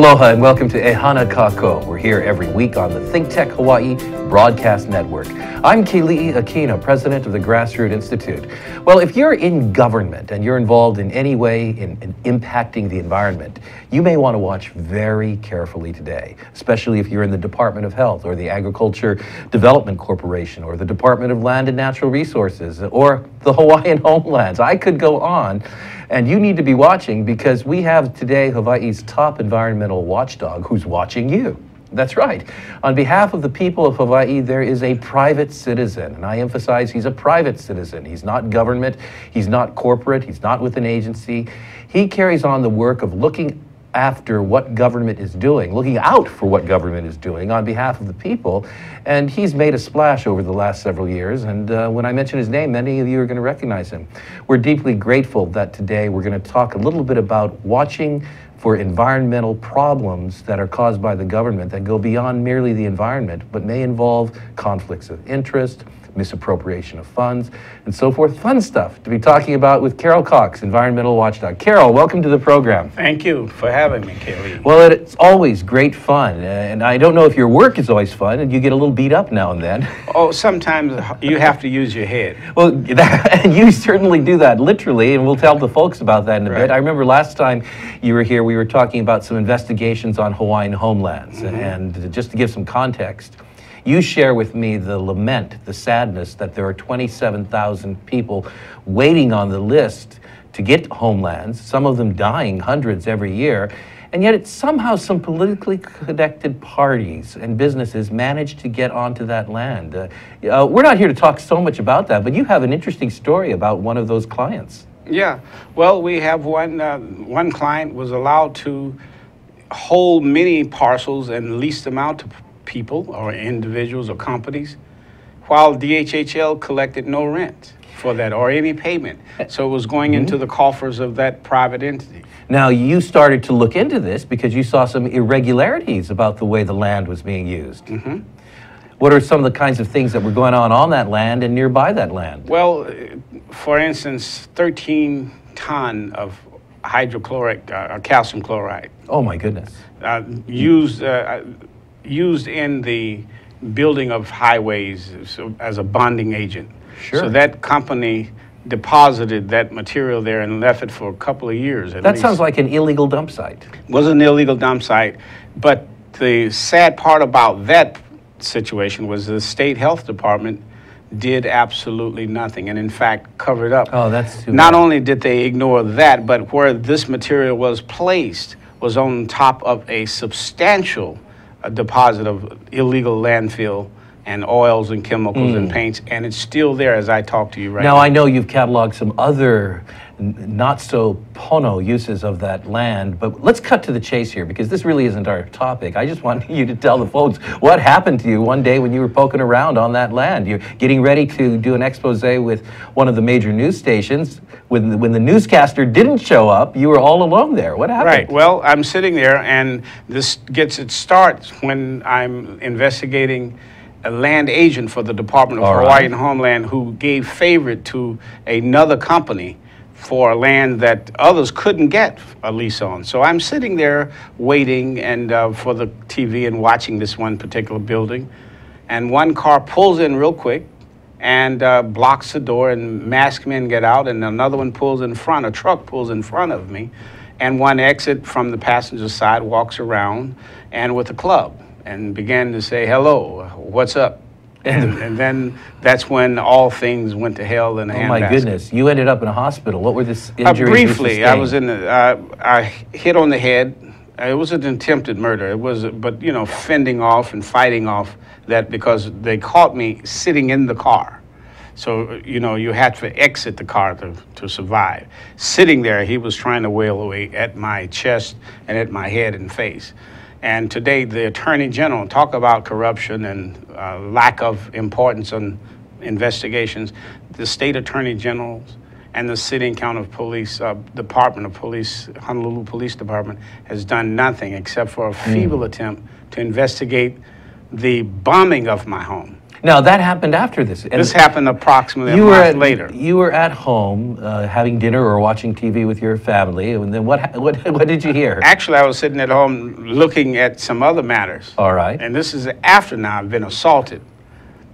Aloha and welcome to Ehana Kako. We're here every week on the Think Tech Hawaii Broadcast Network. I'm Keli'i Akina, president of the Grassroot Institute. Well, if you're in government and you're involved in any way in, in impacting the environment, you may want to watch very carefully today, especially if you're in the Department of Health or the Agriculture Development Corporation or the Department of Land and Natural Resources or the Hawaiian Homelands. I could go on. And you need to be watching because we have today Hawaii's top environmental watchdog who's watching you. That's right. On behalf of the people of Hawaii, there is a private citizen. And I emphasize he's a private citizen. He's not government, he's not corporate, he's not with an agency. He carries on the work of looking after what government is doing, looking out for what government is doing on behalf of the people. And he's made a splash over the last several years. And uh, when I mention his name, many of you are going to recognize him. We're deeply grateful that today we're going to talk a little bit about watching for environmental problems that are caused by the government that go beyond merely the environment, but may involve conflicts of interest, misappropriation of funds, and so forth. Fun stuff to be talking about with Carroll Cox, Environmental Watchdog. Carroll, welcome to the program. Thank you for having me, Kelly. Well, it's always great fun, and I don't know if your work is always fun, and you get a little beat up now and then. Oh, sometimes you have to use your head. Well, that, and you certainly do that literally, and we'll tell the folks about that in a Right. bit. I remember last time you were here, we were talking about some investigations on Hawaiian homelands, Mm-hmm. and just to give some context. You share with me the lament, the sadness that there are 27,000 people waiting on the list to get homelands, some of them dying hundreds every year. And yet, it's somehow some politically connected parties and businesses manage to get onto that land. Uh, uh, we're not here to talk so much about that, but you have an interesting story about one of those clients. Yeah. Well, we have one. Uh, one client was allowed to hold many parcels and lease them out to people or individuals or companies, while DHHL collected no rent for that or any payment. So it was going into the coffers of that private entity. Now, you started to look into this because you saw some irregularities about the way the land was being used. What are some of the kinds of things that were going on on that land and nearby that land? Well, uh, for instance, 13 ton of hydrochloric uh, calcium chloride Oh, my goodness. uh, used uh, used in the building of highways so, as a bonding agent. Sure. So that company deposited that material there and left it for a couple of years. At That least. sounds like an illegal dump site. was an illegal dump site, but the sad part about that situation was the state health department did absolutely nothing, and in fact covered up. Oh, that's too Not bad. only did they ignore that, but where this material was placed was on top of a substantial deposit of illegal landfill and oils and chemicals and mm. paints, and it's still there as I talk to you right. Now, now. I know you've cataloged some other not so pono uses of that land, but let's cut to the chase here because this really isn't our topic. I just want you to tell the folks what happened to you one day when you were poking around on that land. You're getting ready to do an expose with one of the major news stations. When, when the newscaster didn't show up, you were all alone there. What happened? Right. Well, I'm sitting there, and this gets its start when I'm investigating a land agent for the Department of All right. Hawaii and Homeland who gave favorite to another company for land that others couldn't get a lease on. So I'm sitting there waiting and uh, for the TV and watching this one particular building, and one car pulls in real quick and uh, blocks the door, and masked men get out, and another one pulls in front. A truck pulls in front of me, and one exit from the passenger side walks around and with a club and began to say, "Hello, what's up?" And, and then that's when all things went to hell in a Oh my handbasket. goodness! You ended up in a hospital. What were the s- Uh, injuries? you briefly, I was in the. Uh, I hit on the head. Uh, It was an attempted murder. It was, but you know, fending off and fighting off that because they caught me sitting in the car. So you know, you had to exit the car to, to survive. Sitting there, he was trying to wail away at my chest and at my head and face. And today, the Attorney General talk about corruption and uh, lack of importance on investigations. The state Attorney Generals and the City and County Police uh, Department of Police, Honolulu Police Department, has done nothing except for a feeble attempt to investigate the bombing of my home. Now that happened after this. And This happened approximately a you were month at, later. You were at home uh, having dinner or watching TV with your family, and then what? What, what did you hear? Actually, I was sitting at home looking at some other matters. All right. And this is after now I've been assaulted.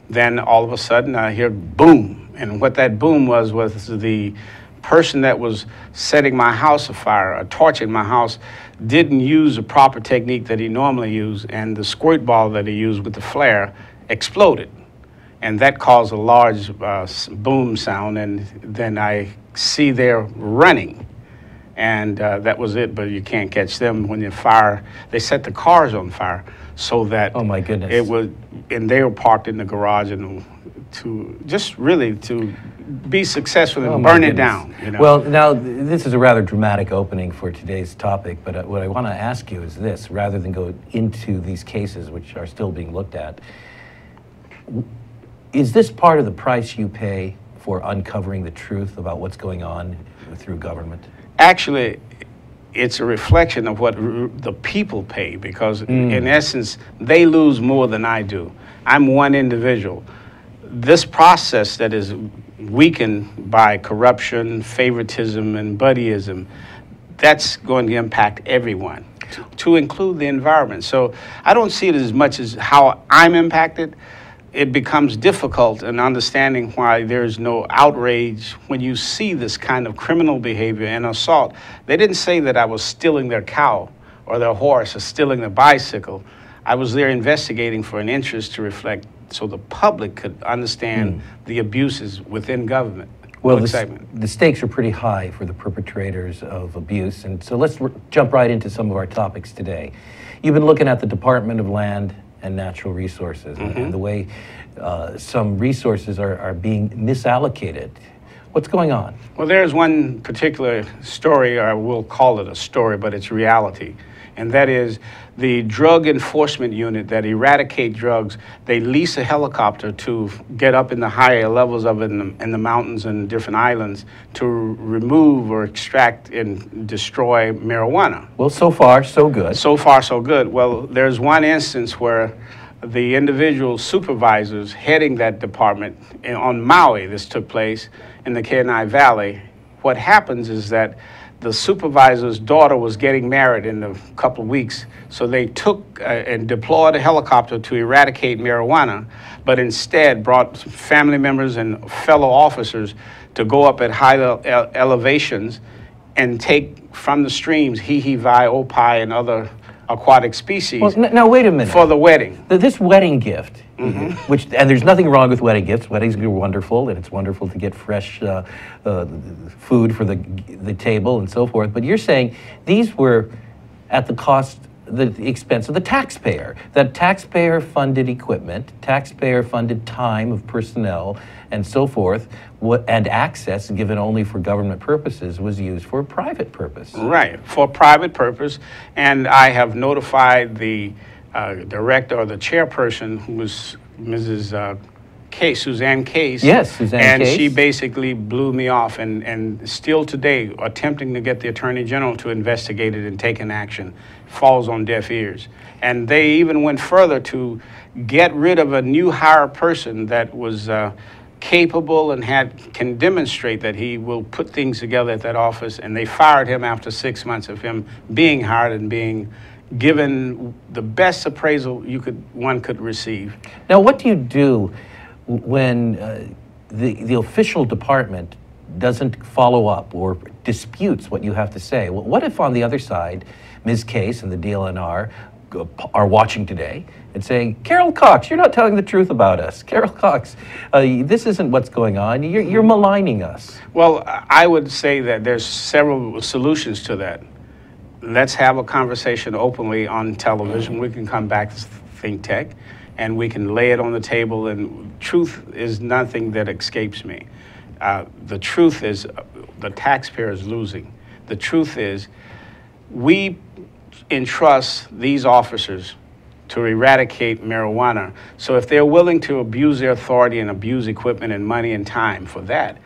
Then all of a sudden I hear boom. And what that boom was was the person that was setting my house afire, or torching my house, didn't use the proper technique that he normally used, and the squirt ball that he used with the flare exploded. And that caused a large uh, boom sound, and then I see they're running and uh, that was it. But you can't catch them when you fire. They set the cars on fire so that Oh, my goodness. it was, and they were parked in the garage and to just really to be successful and Oh, burn it down. You know? Well, now th- this is a rather dramatic opening for today's topic, but uh, what I want to ask you is this: rather than go into these cases, which are still being looked at, is this part of the price you pay for uncovering the truth about what's going on through government? actually it's a reflection of what r- the people pay because hmm. in essence they lose more than i do. I'm one individual. This process that is weakened by corruption favoritism and buddyism that's going to impact everyone to include the environment. So i don't see it as much as how i'm impacted it becomes difficult in understanding why there's no outrage when you see this kind of criminal behavior and assault. They didn't say that I was stealing their cow or their horse or stealing their bicycle. I was there investigating for an interest to reflect so the public could understand hmm. the abuses within government. Well, the, the stakes are pretty high for the perpetrators of abuse. And so let's r- jump right into some of our topics today. You've been looking at the Department of Land and Natural Resources and- and the way uh, some resources are, are being misallocated. What's going on? Well, there's one particular story, or we'll call it a story, but it's reality. And that is the drug enforcement unit that eradicate drugs. They lease a helicopter to get up in the higher levels of it in the, in the mountains and different islands to remove or extract and destroy marijuana. Well, so far, so good. So far, so good. Well, there's one instance where the individual supervisors heading that department eh, on Maui, this took place in the Keanae Valley. What happens is that the supervisor's daughter was getting married in a couple of weeks, so they took uh, and deployed a helicopter to eradicate marijuana, but instead brought family members and fellow officers to go up at high ele- ele- elevations and take from the streams hihi, vai, opae, and other aquatic species Well, now, wait a minute. for the wedding. Th- this wedding gift, which and there's nothing wrong with wedding gifts. Weddings are wonderful, and it's wonderful to get fresh uh, uh, food for the the table and so forth. But you're saying these were at the cost, the expense of the taxpayer. That taxpayer-funded equipment, taxpayer-funded time of personnel, and so forth, and access given only for government purposes was used for a private purpose. Right, for a private purpose. And I have notified the uh, director or the chairperson, who was Mrs. Uh, Case, Suzanne Case. Yes, Suzanne and Case. she basically blew me off and, and still today attempting to get the Attorney General to investigate it and take an action falls on deaf ears. And they even went further to get rid of a new hire person that was uh, capable and had can demonstrate that he will put things together at that office and they fired him after six months of him being hired and being given the best appraisal you could one could receive Now, what do you do when uh, the, the official department doesn't follow up or disputes what you have to say? What if on the other side, Ms. Case and the DLNR are watching today and saying, Carroll Cox, you're not telling the truth about us. Carroll Cox, uh, this isn't what's going on. You're, you're maligning us. Well, I would say that there's several solutions to that. Let's have a conversation openly on television. We can come back to Think Tech and we can lay it on the table. And truth is nothing that escapes me. Uh, the truth is uh, the taxpayer is losing. The truth is we entrust these officers to eradicate marijuana. So if they're willing to abuse their authority and abuse equipment and money and time for that,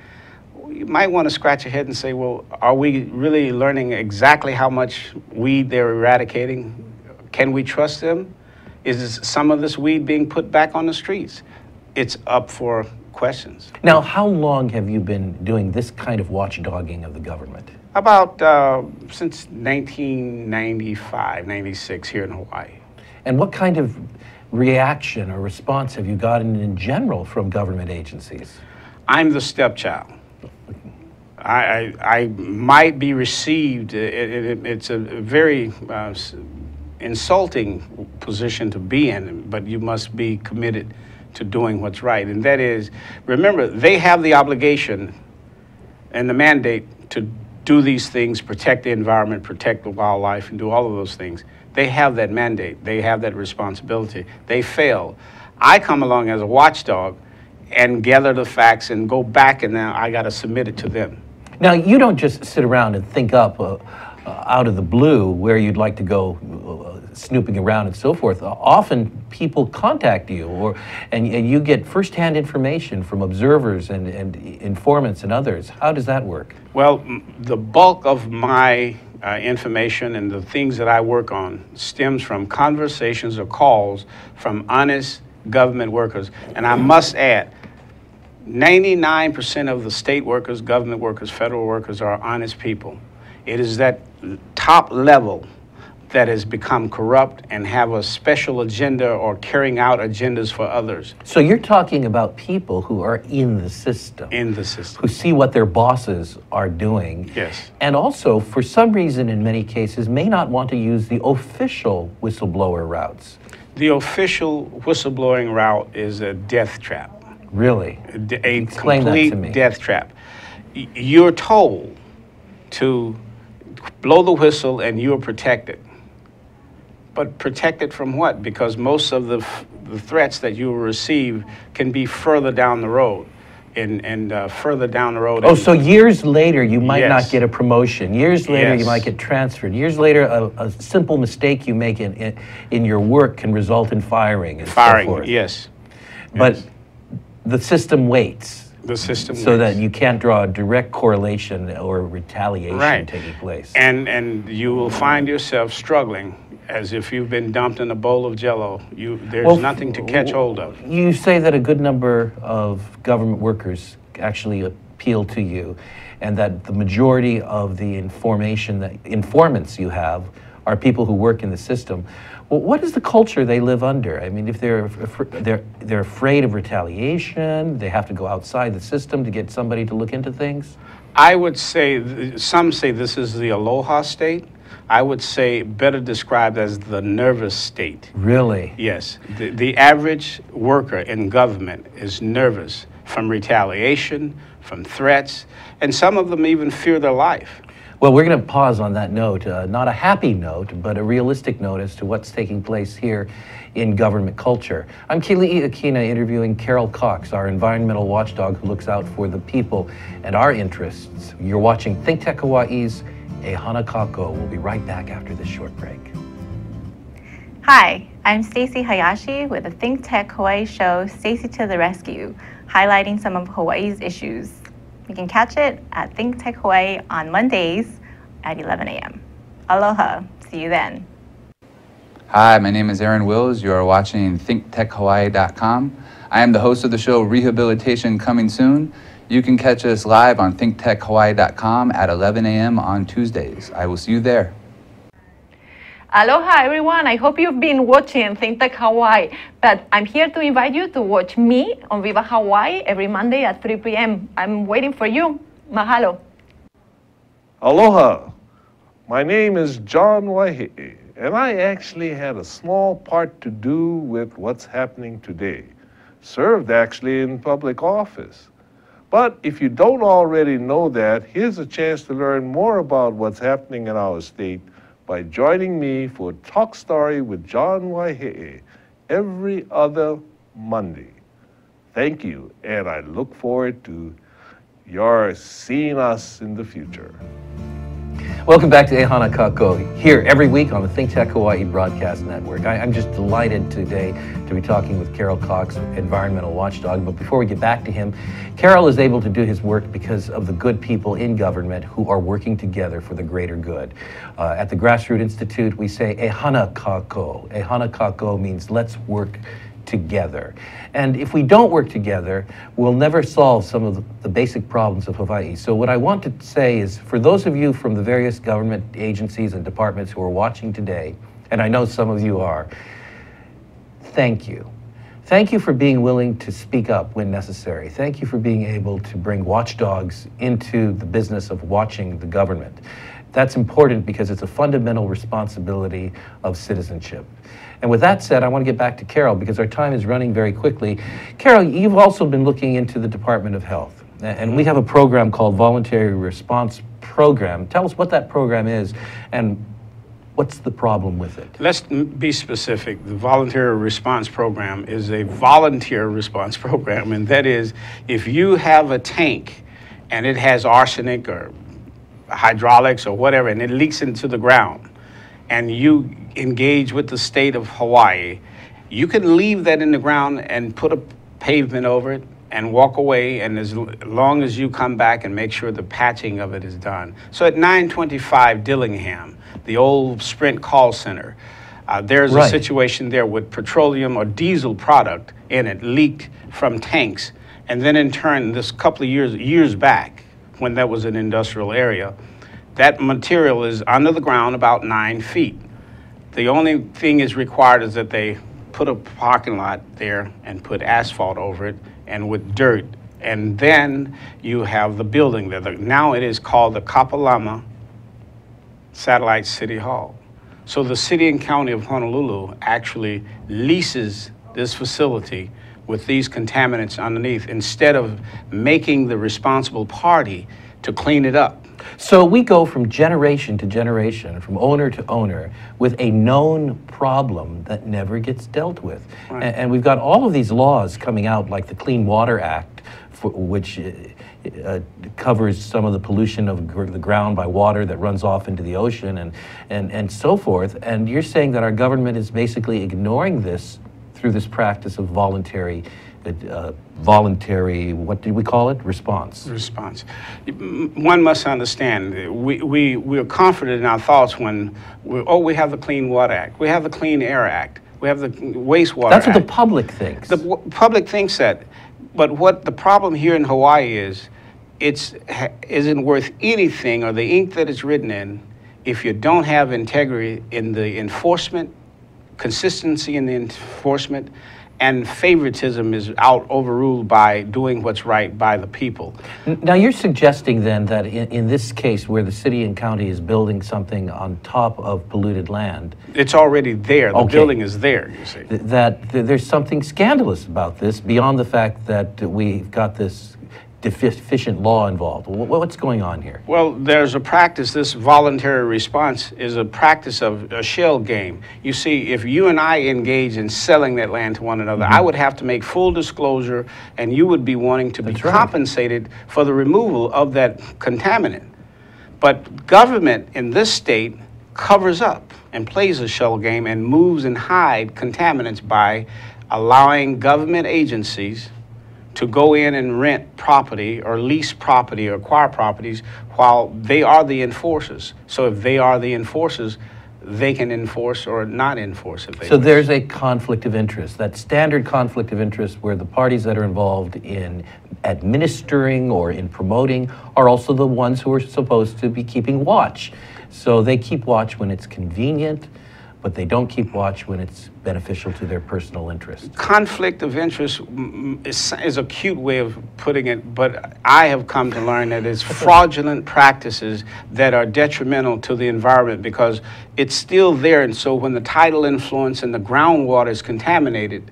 you might want to scratch your head and say, well, are we really learning exactly how much weed they're eradicating? Can we trust them? Is some of this weed being put back on the streets? it's up for questions. Now, how long have you been doing this kind of watchdogging of the government? About uh, since 1995, 96 here in Hawaii. And what kind of reaction or response have you gotten in general from government agencies? I'm the stepchild. I, I, I might be received, it, it, it's a very uh, insulting position to be in, but you must be committed to doing what's right. And that is, remember, they have the obligation and the mandate to do these things, protect the environment, protect the wildlife, and do all of those things. They have that mandate, they have that responsibility. They fail. I come along as a watchdog and gather the facts and go back, and now I got to submit it to them. Now, you don't just sit around and think up uh, uh, out of the blue where you'd like to go uh, snooping around and so forth. Often people contact you, or and, and you get firsthand information from observers and, and informants and others. How does that work? Well, the bulk of my uh, information and the things that I work on stems from conversations or calls from honest government workers. And I must add, 99% of the state workers, government workers, federal workers are honest people. It is that top level that has become corrupt and have a special agenda or carrying out agendas for others. So you're talking about people who are in the system. In the system. Who see what their bosses are doing. Yes. And also, for some reason, in many cases, may not want to use the official whistleblower routes. The official whistleblowing route is a death trap. Really? A, a complete death trap. You're told to blow the whistle and you're protected. But protected from what? Because most of the, the threats that you will receive can be further down the road. And, and uh, further down the road. Oh, so years later you might yes. not get a promotion. Years later yes. you might get transferred. Years later, a, a simple mistake you make in, in, in, your work can result in firing. And firing, so forth. yes. But yes. the system waits. The system so waits. that you can't draw a direct correlation or retaliation right. taking place. And and you will find yourself struggling as if you've been dumped in a bowl of jello. You, there's well, nothing to catch hold of. You say that a good number of government workers actually appeal to you, and that the majority of the information that informants you have are people who work in the system. Well, what is the culture they live under? I mean, if they're they're they're afraid of retaliation, they have to go outside the system to get somebody to look into things. I would say some say this is the aloha state. I would say better described as the nervous state. Really? Yes. The, the average worker in government is nervous from retaliation, from threats, and some of them even fear their life. Well, we're going to pause on that note. Uh, not a happy note, but a realistic note as to what's taking place here in government culture. I'm Keli'i Akina interviewing Carroll Cox, our environmental watchdog who looks out for the people and our interests. You're watching Think Tech Hawaii's E Hana Kako. We'll be right back after this short break. Hi, I'm Stacy Hayashi with the Think Tech Hawaii show Stacy to the Rescue, highlighting some of Hawaii's issues. You can catch it at Think Tech Hawaii on Mondays at 11 a.m. Aloha. See you then. Hi, my name is Aaron Wills. You are watching ThinkTechHawaii.com. I am the host of the show Rehabilitation Coming Soon. You can catch us live on thinktechhawaii.com at 11 a.m. on Tuesdays. I will see you there. Aloha everyone, I hope you've been watching Think Tech Hawaii, but I'm here to invite you to watch me on Viva Hawaii every Monday at 3 p.m. I'm waiting for you. Mahalo. Aloha, my name is John Waihe'e, and I actually had a small part to do with what's happening today. Served actually in public office. But if you don't already know that, here's a chance to learn more about what's happening in our state by joining me for Talk Story with John Waihe'e every other Monday. Thank you, and I look forward to your seeing us in the future. Welcome back to E Hana Kako, here every week on the Think Tech Hawaii Broadcast Network. I, am just delighted today to be talking with Carroll Cox, environmental watchdog. But before we get back to him, Carroll is able to do his work because of the good people in government who are working together for the greater good. Uh, at the Grassroot Institute, we say E Hana Kako. E Hana Kako means let's work together. And if we don't work together, we'll never solve some of the, basic problems of Hawaii. So, what I want to say is for those of you from the various government agencies and departments who are watching today, and I know some of you are, thank you. Thank you for being willing to speak up when necessary. Thank you for being able to bring watchdogs into the business of watching the government. That's important because it's a fundamental responsibility of citizenship. And with that said, I want to get back to Carroll because our time is running very quickly. Carroll, you've also been looking into the Department of Health, and we have a program called Voluntary Response Program. Tell us what that program is and what's the problem with it? Let's be specific. The Voluntary Response Program is a volunteer response program, and that is if you have a tank and it has arsenic or hydraulics or whatever, and it leaks into the ground, and you engage with the state of Hawaii, you can leave that in the ground and put a pavement over it and walk away and as long as you come back and make sure the patching of it is done. So at 925 Dillingham, the old Sprint call center, uh, there's Right. a situation there with petroleum or diesel product in it leaked from tanks. And then in turn, this couple of years, years back, when that was an industrial area, that material is under the ground about nine feet. The only thing is required is that they put a parking lot there and put asphalt over it and with dirt. And then you have the building there. The- Now it is called the Kapalama Satellite City Hall. So the city and county of Honolulu actually leases this facility with these contaminants underneath instead of making the responsible party to clean it up. So we go from generation to generation, from owner to owner, with a known problem that never gets dealt with. Right. And, we've got all of these laws coming out, like the Clean Water Act, for, which uh, uh, covers some of the pollution of gr- the ground by water that runs off into the ocean and, and, and so forth. And you're saying that our government is basically ignoring this through this practice of voluntary, uh, voluntary, what did we call it? Response. response. One must understand, we, we, we are confident in our thoughts when, we, oh, we have the Clean Water Act, we have the Clean Air Act, we have the wastewater That's what the public thinks. The w- public thinks that, but what the problem here in Hawaii is, it's ha- isn't worth anything or the ink that it's written in if you don't have integrity in the enforcement, consistency in the enforcement, and favoritism is out overruled by doing what's right by the people. Now, you're suggesting then that in, in this case, where the city and county is building something on top of polluted land, It's already there. The Okay. building is there, you see. th- that th- there's something scandalous about this beyond the fact that we've got this deficient law involved. What's going on here? Well, there's a practice, this voluntary response is a practice of a shell game. You see, if you and I engage in selling that land to one another, mm-hmm. I would have to make full disclosure, and you would be wanting to be right. compensated for the removal of that contaminant. But government in this state covers up and plays a shell game and moves and hide contaminants by allowing government agencies to go in and rent property or lease property or acquire properties while they are the enforcers. So if they are the enforcers, they can enforce or not enforce if they So wish. there's a conflict of interest, that standard conflict of interest where the parties that are involved in administering or in promoting are also the ones who are supposed to be keeping watch. So they keep watch when it's convenient, but they don't keep watch when it's beneficial to their personal interest. conflict of interest is, is a cute way of putting it, but I have come to learn that it's fraudulent practices that are detrimental to the environment because it's still there. And so when the tidal influence and the groundwater is contaminated,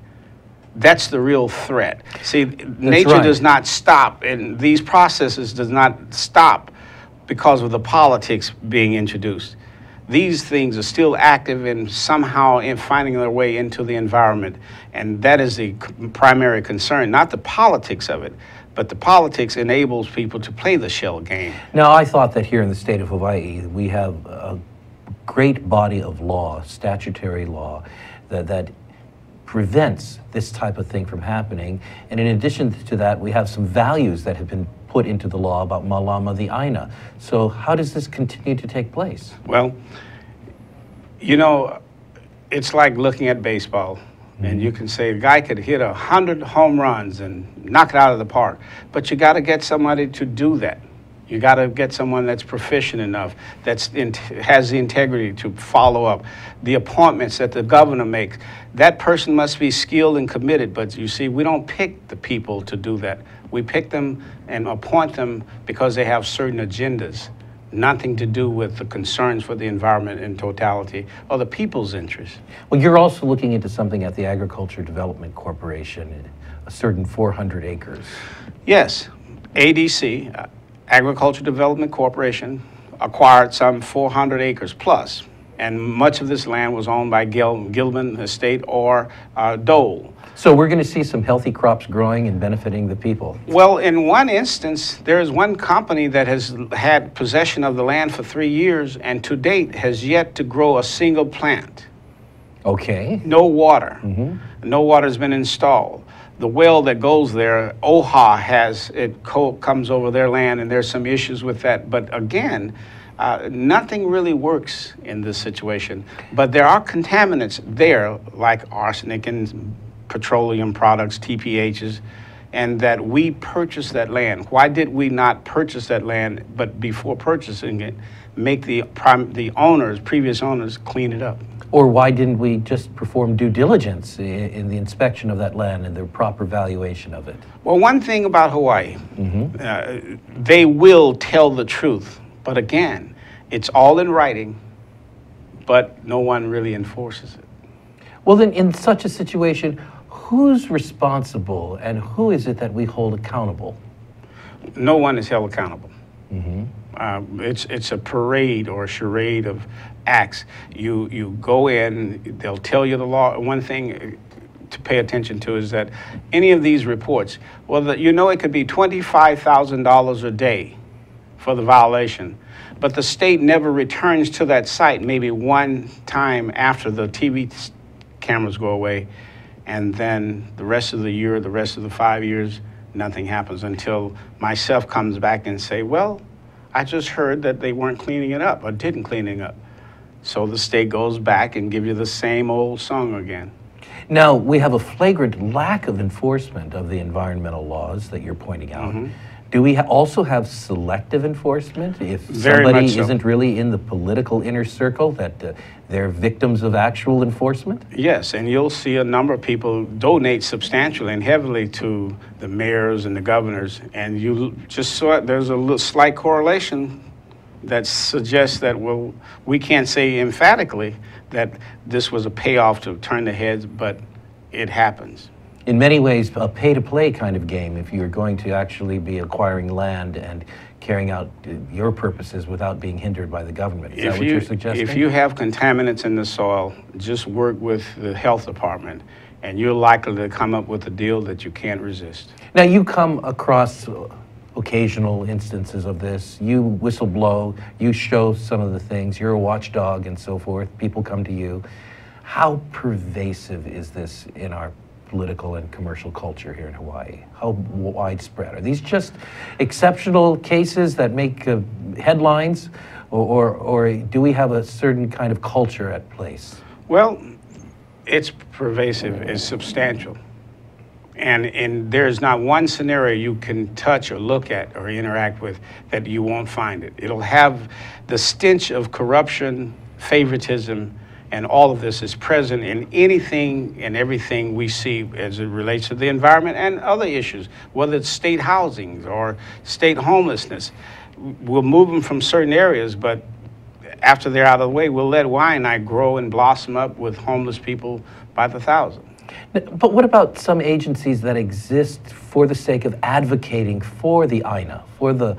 that's the real threat. See, nature right. does not stop, and these processes does not stop because of the politics being introduced. These things are still active and somehow in finding their way into the environment, and that is the primary concern, not the politics of it, but the politics enables people to play the shell game. Now, I thought that here in the state of Hawaii, we have a great body of law, statutory law, that, that prevents this type of thing from happening. And in addition to that, we have some values that have been put into the law about Malama the Aina. So, how does this continue to take place? Well, you know, it's like looking at baseball. And mm-hmm. you can say a guy could hit a hundred home runs and knock it out of the park, but you got to get somebody to do that. You got to get someone that's proficient enough, that's in, has the integrity to follow up. The appointments that the governor makes, that person must be skilled and committed. But you see, we don't pick the people to do that. We pick them and appoint them because they have certain agendas nothing to do with the concerns for the environment in totality or the people's interests. Well, you're also looking into something at the Agriculture Development Corporation, a certain 400 acres. Yes, ADC, uh, Agriculture Development Corporation, acquired some 400 acres plus, and much of this land was owned by Gil- Gilman Estate or uh, Dole. So we're going to see some healthy crops growing and benefiting the people. Well, in one instance, there is one company that has had possession of the land for three years and to date has yet to grow a single plant. Okay. No water. No water has been installed. The well that goes there, OHA has, it co- comes over their land and there's some issues with that. But again, uh, nothing really works in this situation. But there are contaminants there, like arsenic and petroleum products, TPHs, and that we purchased that land. Why did we not purchase that land, but before purchasing it, make the, the owners, previous owners, clean it up? Or why didn't we just perform due diligence i- in the inspection of that land and the proper valuation of it? Well, one thing about Hawaii, uh, they will tell the truth, but again, it's all in writing, but no one really enforces it. Well, then, in such a situation, who's responsible and who is it that we hold accountable? No one is held accountable. Um, it's it's a parade or a charade of acts. You you go in, they'll tell you the law. One thing uh, to pay attention to is that any of these reports, well, the, you know, it could be twenty five thousand dollars a day for the violation, but the state never returns to that site. Maybe one time after the TV cameras go away, and then the rest of the year, the rest of the five years, nothing happens until myself comes back and say, well, I just heard that they weren't cleaning it up or didn't clean it up. So the state goes back and give you the same old song again. Now, we have a flagrant lack of enforcement of the environmental laws that you're pointing out. Mm-hmm. Do we ha- also have selective enforcement if Very somebody so. isn't really in the political inner circle, that uh, they're victims of actual enforcement? Yes, and you'll see a number of people donate substantially and heavily to the mayors and the governors, and you just saw it, there's a little slight correlation that suggests that, well, we can't say emphatically that this was a payoff to turn the heads, but it happens. In many ways, a pay to play kind of game if you're going to actually be acquiring land and carrying out uh, your purposes without being hindered by the government. Is that If what you, you're suggesting? if you have contaminants in the soil, just work with the health department, and you're likely to come up with a deal that you can't resist. Now, you come across occasional instances of this. You whistleblow, you show some of the things, you're a watchdog and so forth. People come to you. How pervasive is this in our political and commercial culture here in Hawaii? How widespread? Are these just exceptional cases that make uh, headlines, or, or, or do we have a certain kind of culture at place? Well, it's pervasive, it's substantial. And, and there's not one scenario you can touch or look at or interact with that you won't find it. It'll have the stench of corruption, favoritism, and all of this is present in anything and everything we see as it relates to the environment and other issues, whether it's state housing or state homelessness. We'll move them from certain areas, but after they're out of the way, we'll let Waianae grow and blossom up with homeless people by the thousand. But what about some agencies that exist for the sake of advocating for the Aina, for the,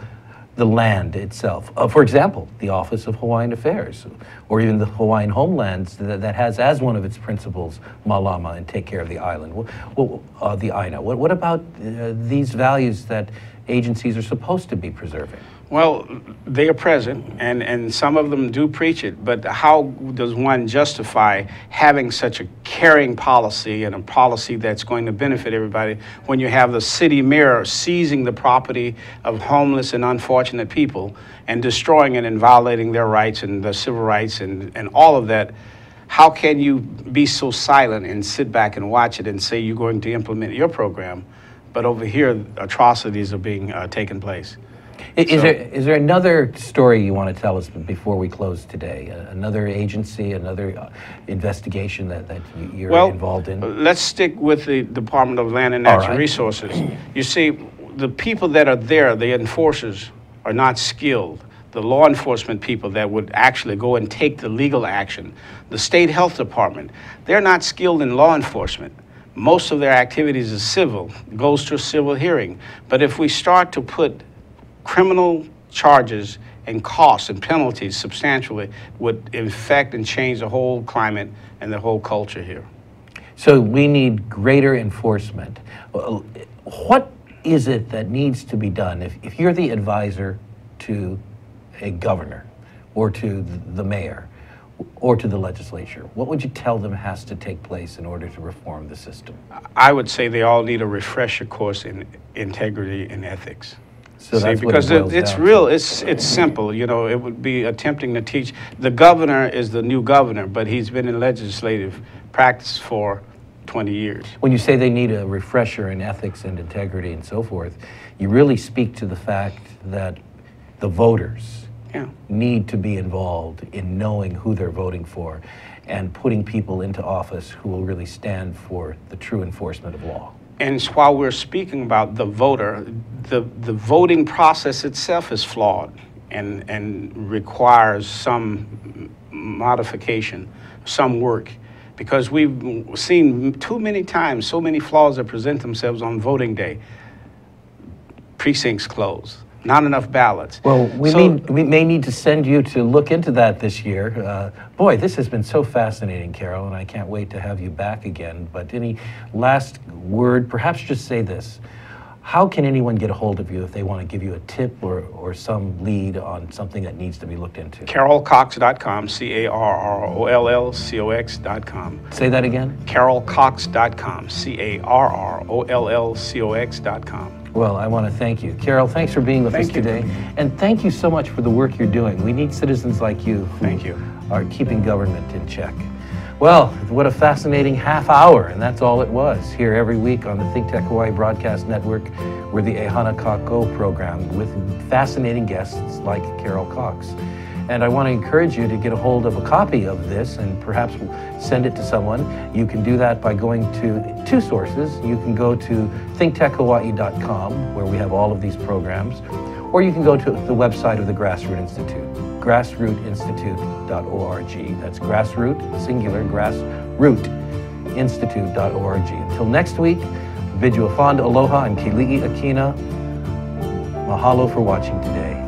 the land itself? Uh, for example, the Office of Hawaiian Affairs, or even the Hawaiian Homelands that, that has as one of its principles Malama and take care of the island, wh- uh, the Aina. What, what about uh, these values that agencies are supposed to be preserving? Well, they are present, and, and some of them do preach it, but how does one justify having such a caring policy and a policy that's going to benefit everybody when you have the city mayor seizing the property of homeless and unfortunate people and destroying it and violating their rights and the civil rights and, and all of that? how can you be so silent and sit back and watch it and say you're going to implement your program, but over here atrocities are being uh, taken place? Is So- there, is there another story you want to tell us before we close today? Uh, Another agency, another uh, investigation that, that you- you're well, involved in? Let's stick with the Department of Land and Natural right. Resources. You see, the people that are there, the enforcers, are not skilled. The law enforcement people that would actually go and take the legal action, the state health department, they're not skilled in law enforcement. Most of their activities is civil, goes to a civil hearing. But if we start to put criminal charges and costs and penalties substantially, would infect and change the whole climate and the whole culture here. So we need greater enforcement. What is it that needs to be done? If, if you're the advisor to a governor or to the mayor or to the legislature, what would you tell them has to take place in order to reform the system? I would say they all need a refresher course in integrity and ethics. So See, what it because it- it's down real, it's it's simple. You know, it would be attempting to teach. The governor is the new governor, but he's been in legislative practice for 20 years. When you say they need a refresher in ethics and integrity and so forth, you really speak to the fact that the voters Yeah. need to be involved in knowing who they're voting for and putting people into office who will really stand for the true enforcement of law. And while we're speaking about the voter, the, the voting process itself is flawed and, and requires some modification, some work. Because we've seen too many times so many flaws that present themselves on voting day. Precincts closed, not enough ballots. Well, we, So- need, we may need to send you to look into that this year. Uh, boy, this has been so fascinating, Carroll, and I can't wait to have you back again. But any last word, perhaps just say this. How can anyone get a hold of you if they want to give you a tip or, or some lead on something that needs to be looked into? CarrollCox.com, C A R R O L L C O X.com. Say that again? CarrollCox.com, C A R R O L L C O X.com. Well, I want to thank you. Carroll, thanks for being with us you. today. And thank you so much for the work you're doing. We need citizens like you who Thank you. are keeping government in check. Well, what a fascinating half hour, and that's all it was here every week on the Think Tech Hawaii Broadcast Network. We're the Ehana Kako program with fascinating guests like Carroll Cox. And I want to encourage you to get a hold of a copy of this and perhaps send it to someone. You can do that by going to two sources. You can go to thinktechhawaii.com, where we have all of these programs, or you can go to the website of the Grassroot Institute, grassrootinstitute.org. That's grassroot, singular, grassrootinstitute.org. Until next week, you fond aloha. I'm Keli'i Akina. Mahalo for watching today.